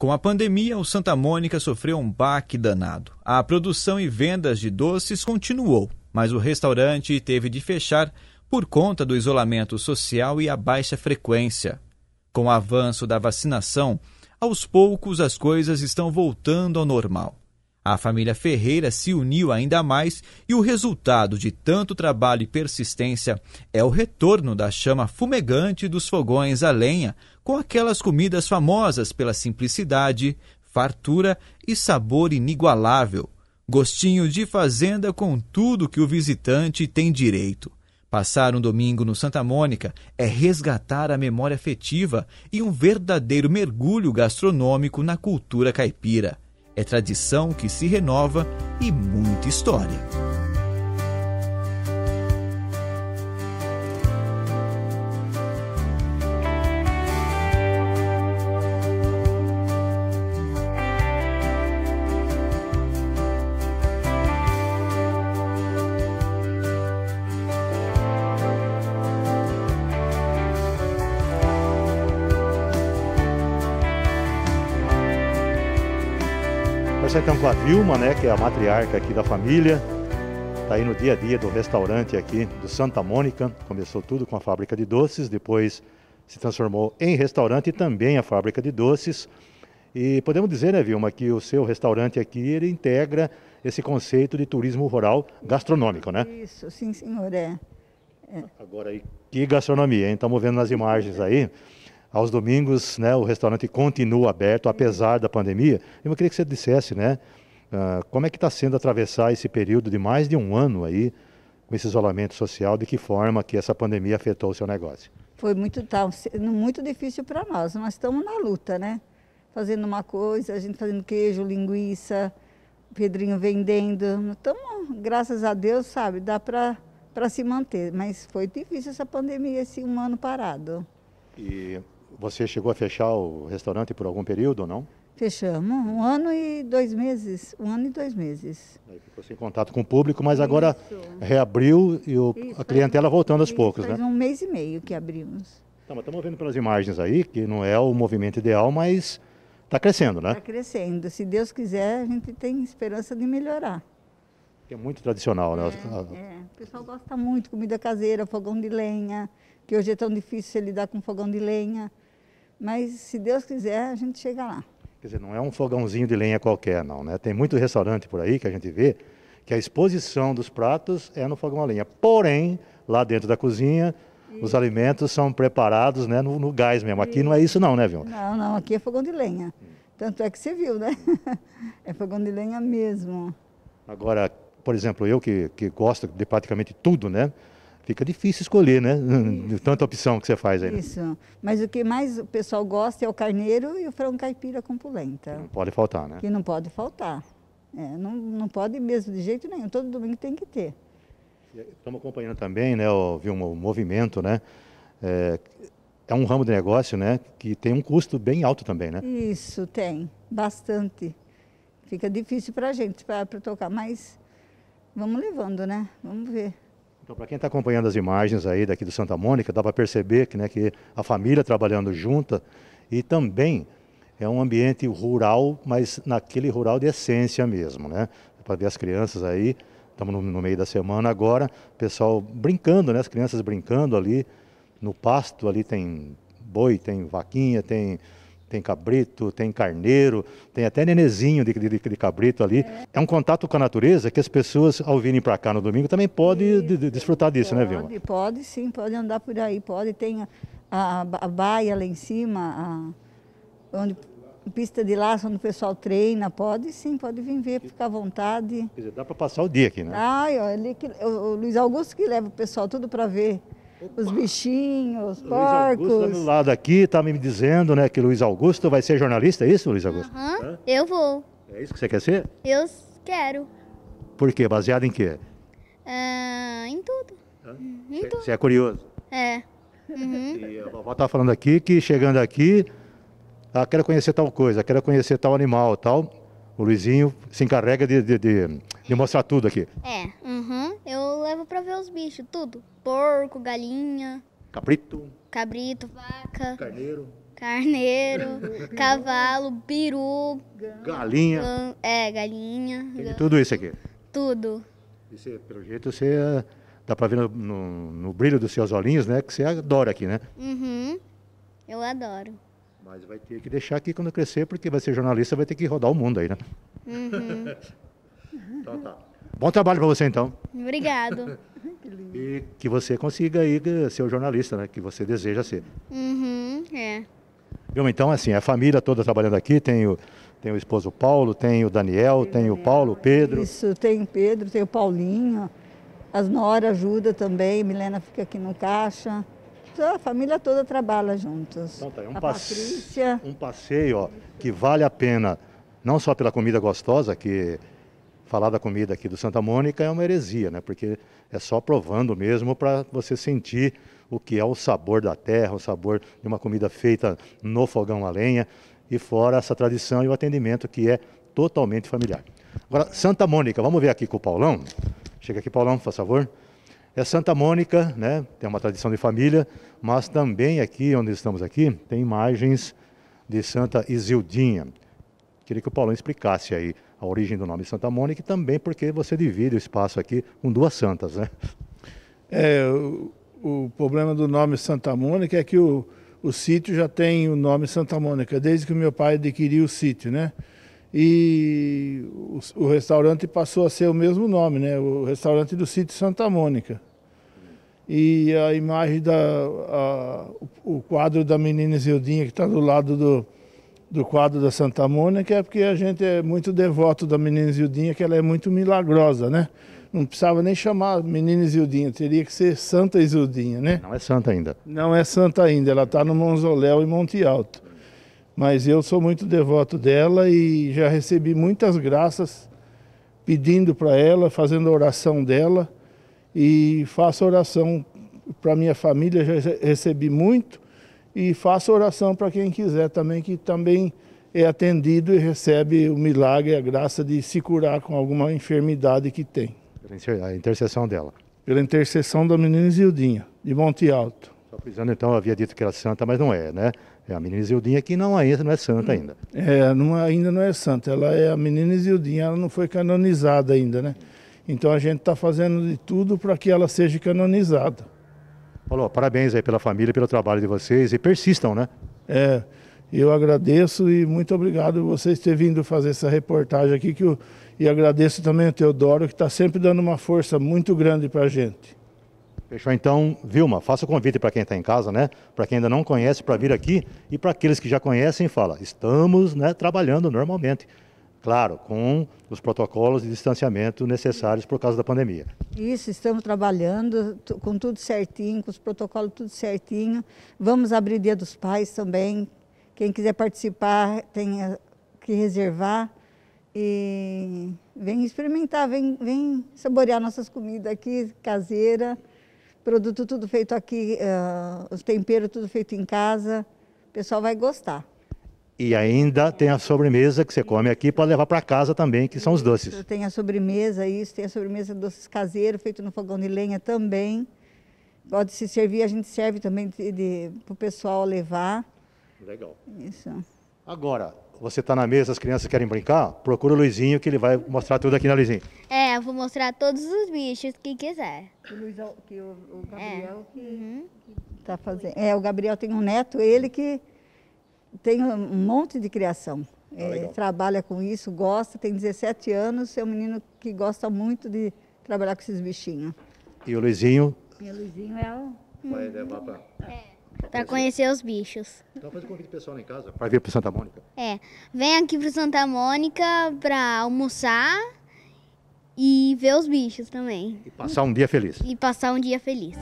Com a pandemia, o Santa Mônica sofreu um baque danado. A produção e vendas de doces continuou, mas o restaurante teve de fechar por conta do isolamento social e a baixa frequência. Com o avanço da vacinação, aos poucos as coisas estão voltando ao normal. A família Ferreira se uniu ainda mais e o resultado de tanto trabalho e persistência é o retorno da chama fumegante dos fogões a lenha, com aquelas comidas famosas pela simplicidade, fartura e sabor inigualável. Gostinho de fazenda com tudo que o visitante tem direito. Passar um domingo no Santa Mônica é resgatar a memória afetiva e um verdadeiro mergulho gastronômico na cultura caipira. É tradição que se renova e muita história. Conversar então com a Vilma, né, que é a matriarca aqui da família. Está aí no dia a dia do restaurante aqui do Santa Mônica. Começou tudo com a fábrica de doces, depois se transformou em restaurante e também a fábrica de doces. E podemos dizer, né, Vilma, que o seu restaurante aqui ele integra esse conceito de turismo rural gastronômico, né? Isso, sim, senhor, é. é. Agora, que gastronomia, hein? Estamos vendo nas imagens aí. Aos domingos, né, o restaurante continua aberto, apesar da pandemia. Eu queria que você dissesse, né, uh, como é que está sendo atravessar esse período de mais de um ano aí, com esse isolamento social, de que forma que essa pandemia afetou o seu negócio? Foi muito, tá, muito difícil para nós, nós estamos na luta, né? Fazendo uma coisa, a gente fazendo queijo, linguiça, Pedrinho vendendo. Estamos, graças a Deus, sabe, dá para se manter, mas foi difícil essa pandemia, esse um ano parado. E você chegou a fechar o restaurante por algum período ou não? Fechamos, um ano e dois meses. Um ano e dois meses. Aí ficou sem contato com o público, mas agora reabriu e o, Isso, a clientela voltando aos poucos, faz né? um mês e meio que abrimos. Tá, mas estamos vendo pelas imagens aí que não é o movimento ideal, mas está crescendo, né? Está crescendo. Se Deus quiser, a gente tem esperança de melhorar. É muito tradicional, né? É, é. O pessoal gosta muito, comida caseira, fogão de lenha, que hoje é tão difícil lidar com fogão de lenha. Mas se Deus quiser, a gente chega lá. Quer dizer, não é um fogãozinho de lenha qualquer, não, né? Tem muito restaurante por aí que a gente vê que a exposição dos pratos é no fogão a lenha. Porém, lá dentro da cozinha, isso. os alimentos são preparados né, no, no gás mesmo. Aqui isso. não é isso não, né, viu? Não, não, aqui é fogão de lenha. Tanto é que você viu, né? é fogão de lenha mesmo. Agora, por exemplo, eu que, que gosto de praticamente tudo, né? Fica difícil escolher, né? Tanta opção que você faz aí. Né? Isso. Mas o que mais o pessoal gosta é o carneiro e o frango caipira com polenta. Não pode faltar, né? Que não pode faltar. É, não, não pode mesmo, de jeito nenhum. Todo domingo tem que ter. Estamos acompanhando também, né, o, viu, um movimento, né? É, é um ramo de negócio, né, que tem um custo bem alto também, né? Isso, tem. Bastante. Fica difícil para a gente para tocar, mas vamos levando, né? Vamos ver. Então, para quem está acompanhando as imagens aí daqui do Santa Mônica, dá para perceber que, né, que a família trabalhando junta e também é um ambiente rural, mas naquele rural de essência mesmo, né? Para ver as crianças aí, estamos no, no, meio da semana agora, pessoal brincando, né? As crianças brincando ali no pasto, ali tem boi, tem vaquinha, tem tem cabrito, tem carneiro, tem até nenezinho de, de, de cabrito ali. É. é. um contato com a natureza que as pessoas, ao virem para cá no domingo, também podem de, de, desfrutar disso, pode, né, Vilma? Pode, pode sim, pode andar por aí, pode. Tem a, a, a baia lá em cima, a, onde pista de laço onde o pessoal treina, pode sim, pode vir ver, ficar à vontade. Quer dizer, dá para passar o dia aqui, né? O, o Luiz Augusto que leva o pessoal tudo para ver. Os bichinhos, os porcos. Luiz Augusto tá do lado aqui, tá me dizendo, né, que Luiz Augusto vai ser jornalista, é isso, Luiz Augusto? Aham, eu vou. É isso que você quer ser? Eu quero. Por quê? Baseado em quê? Uh, em tudo. Em tudo. Você é curioso? É. Uhum. E a vovó tá falando aqui que chegando aqui, ah, quero conhecer tal coisa, quero conhecer tal animal, tal. O Luizinho se encarrega de, de, de, de mostrar tudo aqui. É, uhum. eu levo pra ver os bichos, tudo. Porco, galinha. Cabrito. Cabrito, vaca. Carneiro. carneiro, cavalo, peru, Galinha, gan- é, galinha, tem gan- tudo isso aqui. tudo. E você, pelo jeito, você eh, dá para ver no, no- no brilho dos seus olhinhos, né? Que você adora aqui, né? Uhum. Eu adoro. Mas vai ter que deixar aqui quando crescer, porque vai ser jornalista, vai ter que rodar o mundo aí, né? Uhum. Então tá. Bom trabalho para você, então. Obrigado. E que você consiga aí eh, ser o jornalista, né? Que você deseja ser. Uhum. É. Viu? Então, assim, a família toda trabalhando aqui, tem o, tem o esposo Paulo, tem o Daniel, tem o Paulo, o Pedro. Isso, tem o Pedro, tem o Paulinho, as Nora ajuda também, Milena fica aqui no caixa. Então, A família toda trabalha juntos. Então tá, é um a passe- Patrícia, Um passeio, ó, que vale a pena, não só pela comida gostosa, que falar da comida aqui do Santa Mônica é uma heresia, né? Porque é só provando mesmo para você sentir o que é o sabor da terra, o sabor de uma comida feita no fogão a lenha e fora essa tradição e o atendimento que é totalmente familiar. Agora, Santa Mônica, vamos ver aqui com o Paulão. Chega aqui, Paulão, por favor. É Santa Mônica, né? Tem uma tradição de família, mas também aqui onde estamos aqui tem imagens de Santa Isildinha. Queria que o Paulão explicasse aí a origem do nome Santa Mônica e também porque você divide o espaço aqui com duas santas, né? É, o, o problema do nome Santa Mônica é que o, o sítio já tem o nome Santa Mônica, desde que o meu pai adquiriu o sítio, né? E o, o restaurante passou a ser o mesmo nome, né? O restaurante do sítio Santa Mônica. E a imagem da. a- o, quadro da menina Zildinha que está do lado do, do quadro da Santa Mônica é porque a gente é muito devoto da menina Zildinha, que ela é muito milagrosa, né? Não precisava nem chamar menina Zildinha, teria que ser Santa Isildinha, né? Não é santa ainda. Não é santa ainda, ela está no mausoléu em Monte Alto. Mas eu sou muito devoto dela e já recebi muitas graças pedindo para ela, fazendo a oração dela. E faço oração para minha família, já rece- recebi muito. E faço oração para quem quiser também, que também é atendido e recebe o milagre, a graça de se curar com alguma enfermidade que tem. Pela intercessão dela. Pela intercessão da menina Zildinha, de Monte Alto. Só frisando, então, eu havia dito que era santa, mas não é, né? É a menina Isildinha que não, ainda não é santa ainda. É, não- ainda não é santa, ela é a menina Isildinha, ela não foi canonizada ainda, né? Então a gente está fazendo de tudo para que ela seja canonizada. Paulo, parabéns aí pela família, pelo trabalho de vocês e persistam, né? É, eu agradeço e muito obrigado vocês terem vindo fazer essa reportagem aqui, que eu, e agradeço também o Teodoro, que está sempre dando uma força muito grande para a gente. Fechou então, Vilma, faça o convite para quem está em casa, né? Para quem ainda não conhece, para vir aqui e para aqueles que já conhecem, fala, estamos né, trabalhando normalmente. Claro, com os protocolos de distanciamento necessários por causa da pandemia. isso, estamos trabalhando com tudo certinho, com os protocolos tudo certinho. Vamos abrir Dia dos Pais também. Quem quiser participar tem que reservar. E vem experimentar, vem, vem saborear nossas comidas aqui, caseira. Produto tudo feito aqui, ah, os temperos tudo feito em casa. O pessoal vai gostar. E ainda tem a sobremesa que você come aqui para levar para casa também, que são os doces. Tem a sobremesa, isso, tem a sobremesa doces caseiro, feito no fogão de lenha também. Pode se servir, a gente serve também para o pessoal levar. Legal. Isso. Agora, você está na mesa, as crianças querem brincar? Procura o Luizinho que ele vai mostrar tudo aqui na Luizinho. É, eu vou mostrar todos os bichos que quiser. O, Luiz, que o, o Gabriel que está fazendo. É, o Gabriel tem um neto, ele que tem um um monte de criação. É, legal. trabalha com isso, gosta, tem 17 anos, é um menino que gosta muito de trabalhar com esses bichinhos. E o Luizinho E o Luizinho é o. vai levar para. Pra conhecer os bichos. Então faz o convite pessoal lá em casa. Vai vir para Santa Mônica. É, vem aqui pro Santa Mônica pra almoçar e ver os bichos também. E passar um dia feliz. E passar um dia feliz.